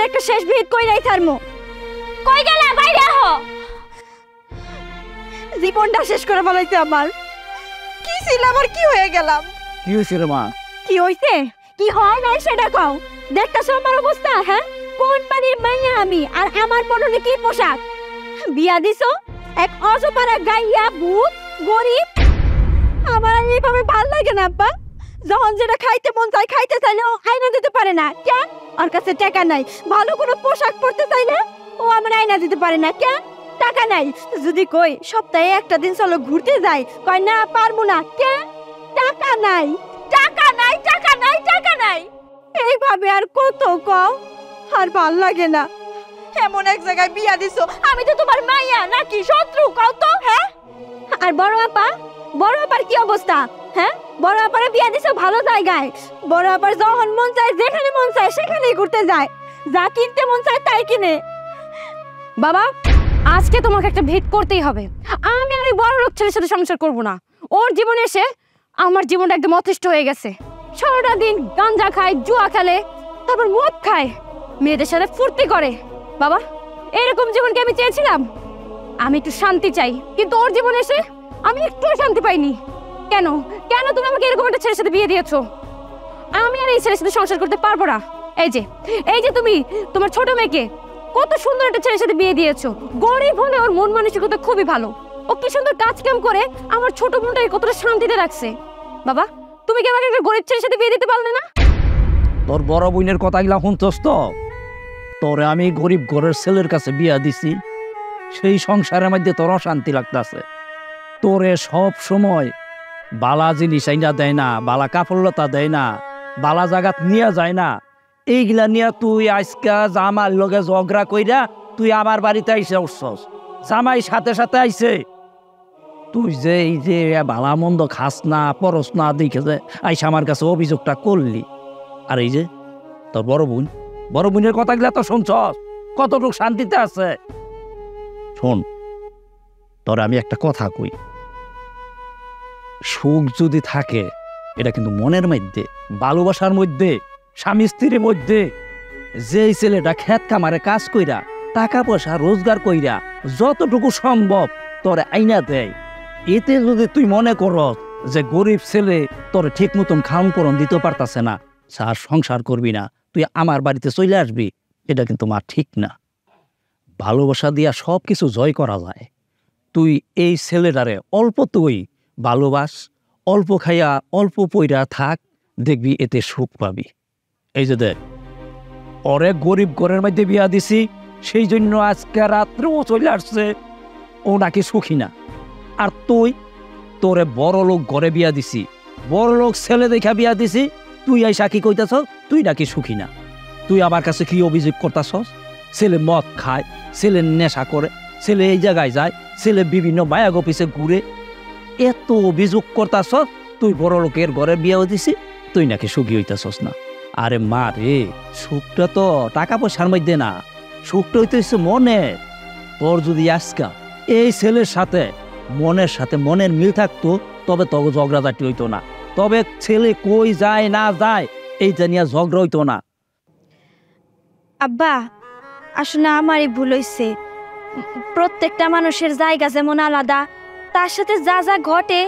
জীবনের একটা শেষ ভিত কইরাই থারমু। কই গেলা? বাইরে আহ। জীবনটা শেষ করে ফেলাইছে আমার। কি ছিল আমার কি হয়ে গেলাম? কি হয়েছে রে মা? কি হইছে? কি হয় নাই সেটা কও। দেখতাছো আমার অবস্থা হ্যাঁ? কোন পানির মাইয়া আমি? আর আমার পরনে কি পোশাক? বিয়া দিছো? এক অজপাড়া গাইয়া ভূত গরিব। আমার এইভাবে ভালো লাগে না আব্বা। যখন যেটা খাইতে মন চায়, খাইতে চাইলে ও আয়না দিতে পারে না। কেন ওর কাছে টাকা নাই। ভালো কোনো পোশাক পরতে চাইলে ও আমার আয়না দিতে পারে না। কেন টাকা নাই। যদি কই, সপ্তাহে একটা দিন চলো ঘুরতে যাই। কয়, না, পারব না। কেন টাকা নাই। টাকা নাই টাকা নাই টাকা নাই। এইভাবে আর কত কও? আর ভালো লাগে না। এমন এক জায়গায় বিয়া দিছো। আমি তো তোমার মাইয়া, নাকি শত্রু? কও তো হ্যাঁ? আর বড় আপা? বড় আপার কি অবস্থা? হ্যাঁ? বড় আপারে বিয়া দিছো ভালো জায়গায়। বড় আপার যখন মন চায়, যেখানে মন চায়, সেখানেই ঘুরতে যায়। যা কিনতে মন চায়, তাই কিনে। বাবা, আজকে তোমাকে একটা ভেট করতেই হবে। আমি আর বড় লোক ছেলের সাথে সংসার করব না। ওর জীবনে এসে আমার জীবনটা একদম অতিষ্ঠ হয়ে গেছে। সারাটা দিন গাঞ্জা খায়, জুয়া খেলে, তারপর মদ খায়, মেয়েদের সাথে ফুর্তি করে। বাবা, এরকম জীবনকে আমি চেয়েছিলাম। আমি একটু শান্তি চাই। কিন্তু ওর জীবনে এসে আমি একটু শান্তি পাইনি। কেন? কেন তুমি আমাকে এরকম একটা ছেলের সাথে বিয়ে দিয়েছ? আমি আর এই ছেলের সাথে সংসার করতে পারব না। এই যে এই যে তুমি, তোমার ছোট মেয়েকে কত সুন্দর একটা ছেলের সাথে বিয়ে দিয়েছ। গরিব হলে ওর মন মানসিকতা খুবই ভালো। ও কি সুন্দর কাজ কাম করে আমার ছোট বোনটাকে কতটা শান্তিতে রাখছে। বাবা, তুমি কি আমাকে একটা গরিব ছেলের সাথে বিয়ে দিতে পারলে না? তোর বড় বোনের কথাগুলা শুনছস তো? তোরে আমি গরিব ঘরের ছেলের কাছে বিয়া দিছি। সেই সংসারের মধ্যে তোর অশান্তি লাগতাছে। তোরে সব সময় বালা জিনিস আইনা দেয় না, বালা কাপড়লতা দেয় না, বালা জাগাত নিয়ে যায় না। এইগুলা নিয়ে তুই আজকা জামার লগে ঝগড়া কইরা তুই আমার বাড়িতে আইসে উঠছস। জামাই সাথে সাথে আইসে তুই যে এই যে বালা মন্দ খাস না পরস না, দেখে যে আইসা আমার কাছে অভিযোগটা করলি। আর এই যে তোর বড় বোন, বড় বোনের কথাগুলা তো শুনছস, কতটুকু শান্তিতে আছে? শোন, তোর আমি একটা কথা কই। সুখ যদি থাকে, এটা কিন্তু মনের মধ্যে, ভালোবাসার মধ্যে, স্বামী স্ত্রীর মধ্যে। যেই ছেলেটা খেত কামারে কাজ কইরা, টাকা পয়সা রোজগার কইরা যতটুকু সম্ভব তোর আইনা দেয়। এতে যদি তুই মনে করস যে গরিব ছেলে তোর ঠিক মতন খাওন পরন দিতে পারতাছে না সার সংসার করবি না, তুই আমার বাড়িতে চলে আসবি, এটা কিন্তু মা ঠিক না। ভালোবাসা দিয়া সব কিছু জয় করা যায়। তুই এই ছেলেটারে অল্প তুই ভালোবাস অল্প খাইয়া, অল্প পইরা থাক, দেখবি এতে সুখ পাবি। এই যে দেখ, অরে গরিব ঘরের মধ্যে বিয়া দিছি, সেই জন্য আজকে রাত্রেও চলে আসছে, ও নাকি সুখী না। আর তুই, তোরে বড় লোক ঘরে বিয়া দিছি, বড় লোক ছেলে দেখা বিয়া দিছি, তুই আইসা কি কইতাছ? তুই নাকি সুখী না। তুই আমার কাছে কি অভিযোগ করতাছস? ছেলে মদ খায়, ছেলে নেশা করে, ছেলে এই জায়গায় যায়, ছেলে বিভিন্ন মায়া গপিসে ঘুরে এত অভিযোগ করতাছস তুই বড় লোকের ঘরে বিয়া দিছি, তুই নাকি সুখী হইতাছস না। আরে মা রে, সুখটা তো টাকা পয়সার মধ্যে না, সুখটা হইতেছে মনে। তোর যদি আজকা এই ছেলের সাথে, মনের সাথে মনের মিল থাকতো, তবে তবে ঝগড়াঝাটি হইতো না। তবে ছেলে কই যায় না যায়, এইটা নিয়ে ঝগড়া হইতো না। আব্বা, আসলে আমারই ভুল হইছে। প্রত্যেকটা মানুষের জায়গা যেমন আলাদা তার সাথে যা যা ঘটে,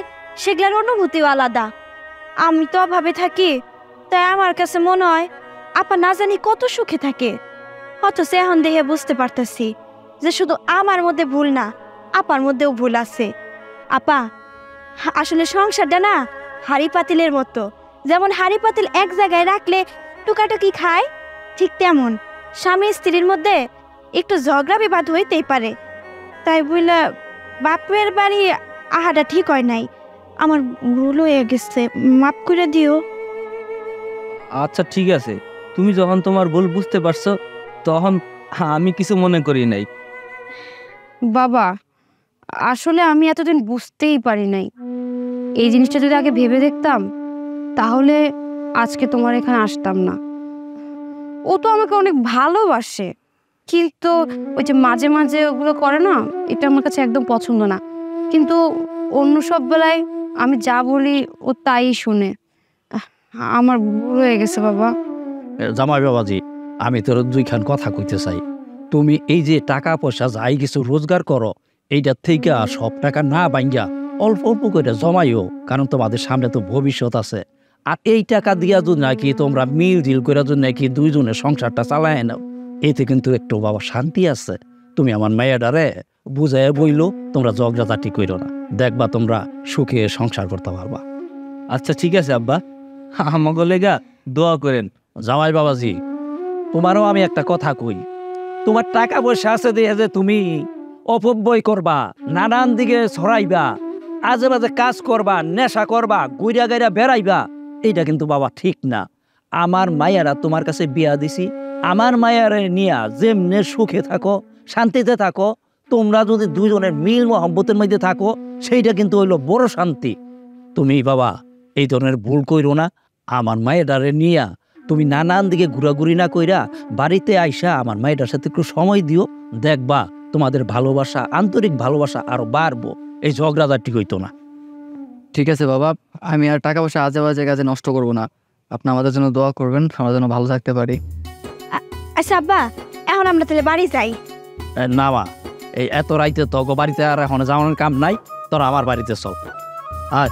সেগুলোর অনুভূতিও আলাদা। আমি তো অভাবে থাকি, তাই আমার কাছে মনে হয়, আপা না জানি কত সুখে থাকে। অথচ এখন দেখে বুঝতে পারতেছি যে শুধু আমার মধ্যে ভুল না, আপার মধ্যেও ভুল আছে। আপা, আসলে সংসারটা না হাড়ি পাতিলের মতো। যেমন হাড়ি পাতিল এক জায়গায় রাখলে টুকাটুকি খায়, ঠিক তেমন স্বামী স্ত্রীর মধ্যে একটু ঝগড়া বিবাদ হইতেই পারে। তাই বইলা বাপের বাড়ি আহাটা ঠিক হয় নাই। আমার ভুল হয়ে গেছে মাফ করে দিও। আচ্ছা ঠিক আছে। তুমি যখন তোমার ভুল বুঝতে পারছ তখন আমি কিছু মনে করি নাই। বাবা আসলে আমি এতদিন বুঝতেই পারি নাই। এই জিনিসটা যদি আগে ভেবে দেখতাম তাহলে আজকে তোমার এখানে আসতাম না। ও তো আমাকে অনেক ভালোবাসে। কিন্তু ওই যে মাঝে মাঝে ওগুলো করে না, এটা আমার কাছে একদম পছন্দ না। কিন্তু অন্য সব বেলায় আমি যা বলি ও তাই শুনে। আমার ভুল হয়ে গেছে বাবা। জামাই বাবাজি, আমি তোর দুইখান কথা কইতে চাই। তুমি এই যে টাকা পয়সা যাই কিছু রোজগার করো, এইটার থেকে সব টাকা না বাইঙ্গা অল্প অল্প করে জমাইও, কারণ তোমাদের সামনে তো ভবিষ্যৎ আছে। আর এই টাকা দিয়া যদি নাকি তোমরা মিল জিল করে যদি নাকি দুইজনের সংসারটা চালায় নাও। এতে কিন্তু একটু বাবা শান্তি আছে। তুমি আমার মেয়েটারে বুঝায় বইলো তোমরা জগজাতাটি কইরো না। দেখবা তোমরা সুখে সংসার করতে পারবা। আচ্ছা ঠিক আছে আব্বা। আমাকে লেগা দোয়া করেন। জামাই বাবাজি তোমারও আমি একটা কথা কই। তোমার টাকা পয়সা আছে দিয়ে যে তুমি অপব্যয় করবা নানান দিকে ছড়াইবা আজে বাজে কাজ করবা নেশা করবা গুইরা গাইরা বেড়াইবা এইটা কিন্তু বাবা ঠিক না। আমার মায়েরা তোমার কাছে বিয়া দিছি আমার মায়েরা নিয়া যেমনে সুখে থাকো, শান্তিতে থাকো, তোমরা যদি দুইজনের মিল মহব্বতের মধ্যে থাকো, সেইটা কিন্তু হইল বড় শান্তি। তুমি বাবা, এই ধরনের ভুল কইরো না। আমার মায়েরারে নিয়া তুমি নানান দিকে ঘোরাঘুরি না কইরা বাড়িতে আইসা আমার মায়েটার সাথে একটু সময় দিও। দেখবা, তোমাদের ভালোবাসা, আন্তরিক ভালোবাসা আরও বাড়বো। এই ঝগড়াঝাটি হইতো না। ঠিক আছে বাবা, আমি আর টাকা পয়সা আজে বাজে কাজে নষ্ট করব না। আপনি আমাদের জন্য দোয়া করবেন, আমরা যেন ভালো থাকতে পারি। আচ্ছা আব্বা, এখন আমরা তাহলে বাড়ি যাই। না মা, এই এত রাইতে তো বাড়িতে আর এখন যাওয়ানোর কাম নাই, তোরা আমার বাড়িতে চল। আয়।